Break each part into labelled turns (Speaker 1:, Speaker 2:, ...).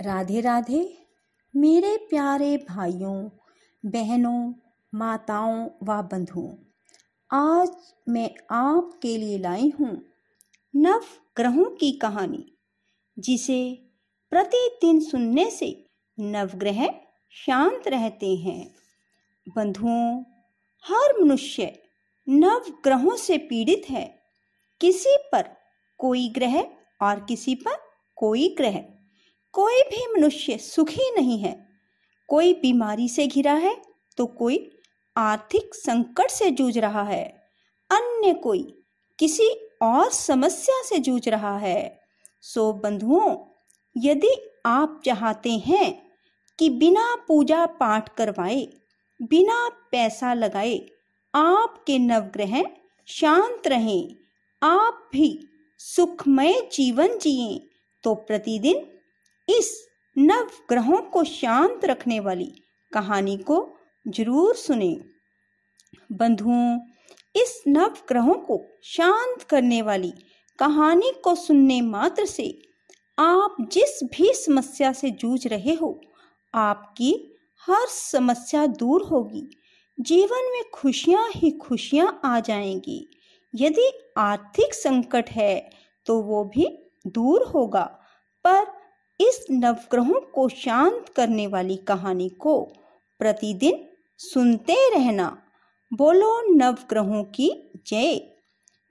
Speaker 1: राधे राधे, मेरे प्यारे भाइयों, बहनों, माताओं व बंधुओं, आज मैं आपके लिए लाई हूँ नव ग्रहों की कहानी, जिसे प्रतिदिन सुनने से नवग्रह शांत रहते हैं। बंधुओं, हर मनुष्य नव ग्रहों से पीड़ित है। किसी पर कोई ग्रह और किसी पर कोई ग्रह। कोई भी मनुष्य सुखी नहीं है, कोई बीमारी से घिरा है तो कोई आर्थिक संकट से जूझ रहा है। अन्य कोई किसी और समस्या से जूझ रहा है। सो बंधुओं, यदि आप चाहते हैं कि बिना पूजा पाठ करवाए, बिना पैसा लगाए आपके नवग्रह शांत रहें, आप भी सुखमय जीवन जिए तो प्रतिदिन इस नव ग्रहों को शांत रखने वाली कहानी को ज़रूर सुने। बंधुओं, इस नव ग्रहों को शांत करने वाली कहानी को सुनने मात्र से आप जिस भी समस्या से जूझ रहे हो, आपकी हर समस्या दूर होगी। जीवन में खुशियाँ ही खुशियाँ आ जाएँगी। यदि आर्थिक संकट है तो वो भी दूर होगा। पर इस नवग्रहों को शांत करने वाली कहानी को प्रतिदिन सुनते रहना। बोलो नवग्रहों की जय।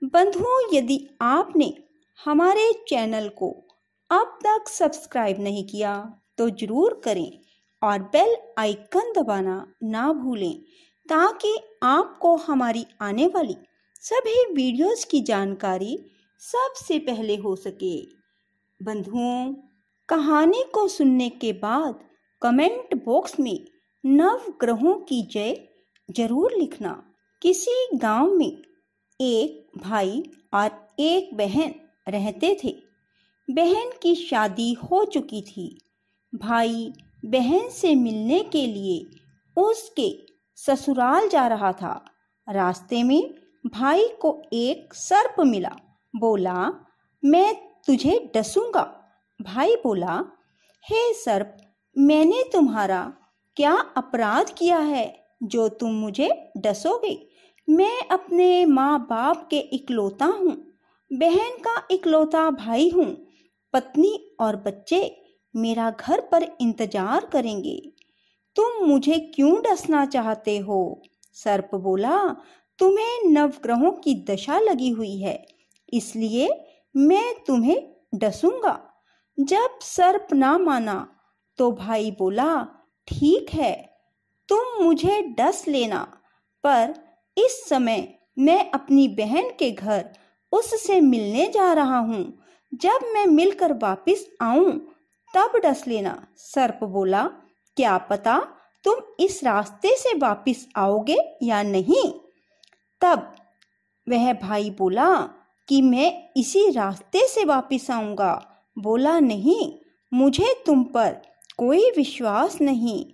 Speaker 1: बंधुओं, यदि आपने हमारे चैनल को अब तक सब्सक्राइब नहीं किया तो ज़रूर करें और बेल आइकन दबाना ना भूलें, ताकि आपको हमारी आने वाली सभी वीडियोस की जानकारी सबसे पहले हो सके। बंधुओं कहानी को सुनने के बाद कमेंट बॉक्स में नव ग्रहों की जय ज़रूर लिखना। किसी गाँव में एक भाई और एक बहन रहते थे। बहन की शादी हो चुकी थी। भाई बहन से मिलने के लिए उसके ससुराल जा रहा था। रास्ते में भाई को एक सर्प मिला। बोला, मैं तुझे डसूँगा। भाई बोला, हे सर्प, मैंने तुम्हारा क्या अपराध किया है जो तुम मुझे डसोगे? मैं अपने माँ बाप के इकलौता हूँ, बहन का इकलौता भाई हूँ, पत्नी और बच्चे मेरा घर पर इंतज़ार करेंगे। तुम मुझे क्यों डसना चाहते हो? सर्प बोला, तुम्हें नवग्रहों की दशा लगी हुई है, इसलिए मैं तुम्हें डसूँगा। जब सर्प ना माना तो भाई बोला, ठीक है, तुम मुझे डस लेना। पर इस समय मैं अपनी बहन के घर उससे मिलने जा रहा हूँ। जब मैं मिलकर वापस आऊँ, तब डस लेना। सर्प बोला, क्या पता तुम इस रास्ते से वापस आओगे या नहीं? तब वह भाई बोला, कि मैं इसी रास्ते से वापस आऊँगा। बोला, नहीं, मुझे तुम पर कोई विश्वास नहीं।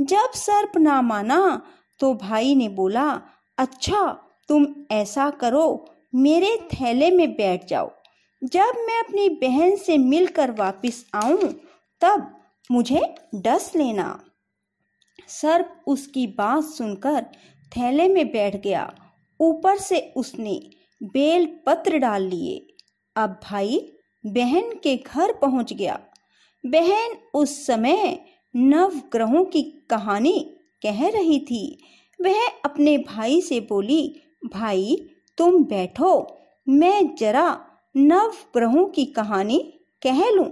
Speaker 1: जब सर्प ना माना तो भाई ने बोला अच्छा तुम ऐसा करो, मेरे थैले में बैठ जाओ। जब मैं अपनी बहन से मिलकर वापस आऊँ, तब मुझे डस लेना। सर्प उसकी बात सुनकर थैले में बैठ गया। ऊपर से उसने बेल पत्र डाल लिए। अब भाई बहन के घर पहुँच गया। बहन उस समय नव ग्रहों की कहानी कह रही थी। वह अपने भाई से बोली, भाई, तुम बैठो, मैं जरा नव ग्रहों की कहानी कह लूँ।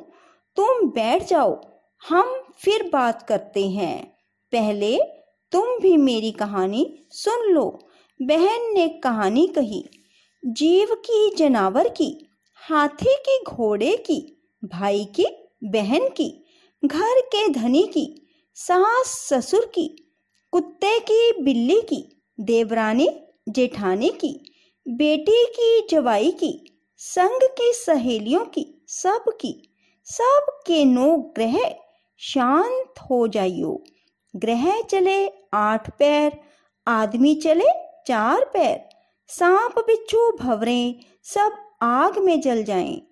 Speaker 1: तुम बैठ जाओ, हम फिर बात करते हैं। पहले तुम भी मेरी कहानी सुन लो। बहन ने कहानी कही। जीव की जनावर की हाथी की घोड़े की, भाई की, बहन की, घर के धनी की, सास ससुर की, कुत्ते की बिल्ली की, देवरानी, जेठानी की, बेटी की जवाई की, संग की सहेलियों की, सब की, सब के नो ग्रह शांत हो जाइयो। ग्रह चले आठ पैर, आदमी चले चार पैर, सांप बिच्छू भवरे, सब आग में जल जाएँ।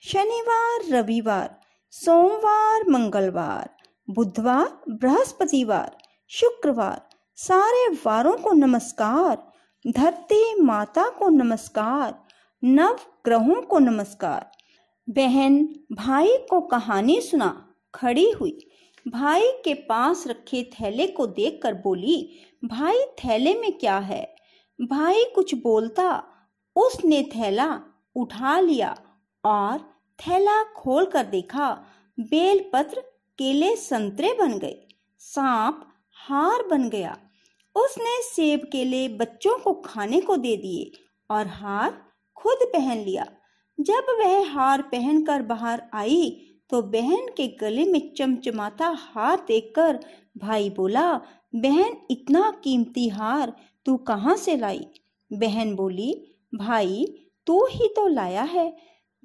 Speaker 1: शनिवार, रविवार, सोमवार, मंगलवार, बुधवार, बृहस्पतिवार, शुक्रवार, सारे वारों को नमस्कार, धरती माता को नमस्कार, नव ग्रहों को नमस्कार। बहन, भाई को कहानी सुना, खड़ी हुई। भाई के पास रखे थैले को देखकर बोली, भाई, थैले में क्या है? भाई कुछ बोलता, उसने थैला उठा लिया और थैला खोल कर देखा, बेलपत्र केले संतरे बन गए, सांप हार बन गया। उसने सेब केले बच्चों को खाने को दे दिए और हार खुद पहन लिया। जब वह हार पहनकर बाहर आई तो बहन के गले में चमचमाता हार देखकर भाई बोला, बहन, इतना कीमती हार तू कहाँ से लाई? बहन बोली, भाई तू ही तो लाया है।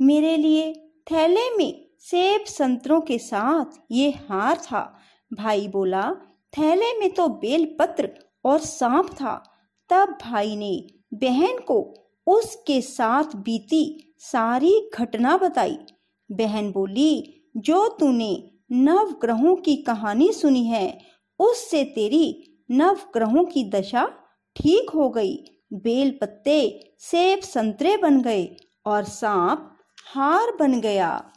Speaker 1: मेरे लिए थैले में सेब संतरों के साथ ये हार था। भाई बोला, थैले में तो बेल पत्र और सांप था। तब भाई ने बहन को उसके साथ बीती सारी घटना बताई। बहन बोली, जो तूने नव ग्रहों की कहानी सुनी है, उससे तेरी नव ग्रहों की दशा ठीक हो गई। बेल पत्ते सेब संतरे बन गए और सांप हार बन गया।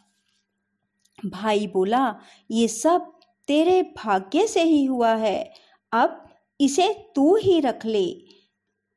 Speaker 1: भाई बोला, ये सब तेरे भाग्य से ही हुआ है। अब इसे तू ही रख ले।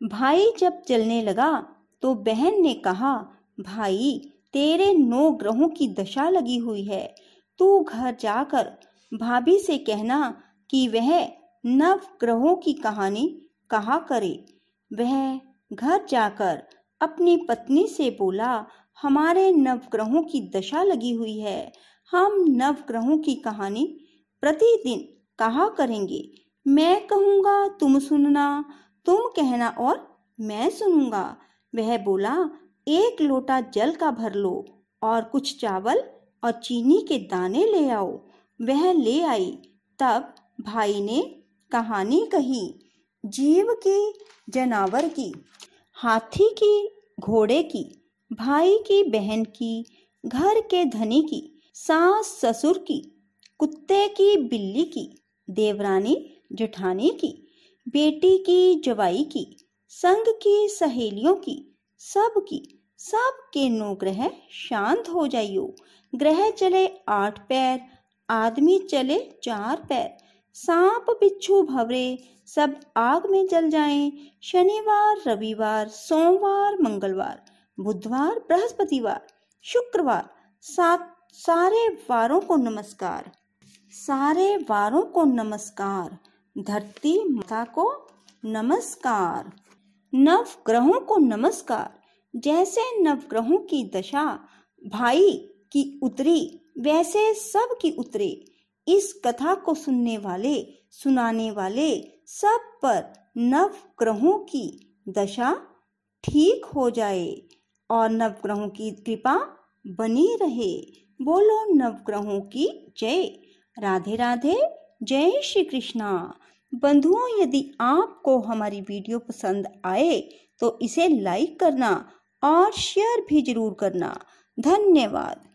Speaker 1: भाई जब चलने लगा तो बहन ने कहा, भाई, तेरे नौ ग्रहों की दशा लगी हुई है। तू घर जाकर भाभी से कहना कि वह नव ग्रहों की कहानी कहा करे। वह घर जाकर अपनी पत्नी से बोला, हमारे नवग्रहों की दशा लगी हुई है। हम नवग्रहों की कहानी प्रतिदिन कहा करेंगे। मैं कहूँगा, तुम सुनना, तुम कहना और मैं सुनूँगा। वह बोला, एक लोटा जल का भर लो और कुछ चावल और चीनी के दाने ले आओ। वह ले आई। तब भाई ने कहानी कही। जीव की, जनावर की, हाथी की, घोड़े की, भाई की, बहन की, घर के धनी की, सास ससुर की, कुत्ते की, बिल्ली की, देवरानी, जेठानी की, बेटी की, जवाई की, संग की, सहेलियों की, सब की, सब के नो ग्रह शांत हो जाइयो। ग्रह चले आठ पैर, आदमी चले चार पैर सांप बिच्छू भवरे, सब आग में जल जाएँ। शनिवार, रविवार, सोमवार, मंगलवार, बुधवार, बृहस्पतिवार, शुक्रवार, सात, सारे वारों को नमस्कार। सारे वारों को नमस्कार। धरती माता को नमस्कार। नव ग्रहों को नमस्कार। जैसे नव ग्रहों की दशा, भाई की उतरी, वैसे सब की उतरे। इस कथा को सुनने वाले, सुनाने वाले सब पर नव ग्रहों की दशा ठीक हो जाए और नवग्रहों की कृपा बनी रहे। बोलो नवग्रहों की जय। राधे राधे, जय श्री कृष्णा। बंधुओं, यदि आपको हमारी वीडियो पसंद आए तो इसे लाइक करना और शेयर भी ज़रूर करना। धन्यवाद।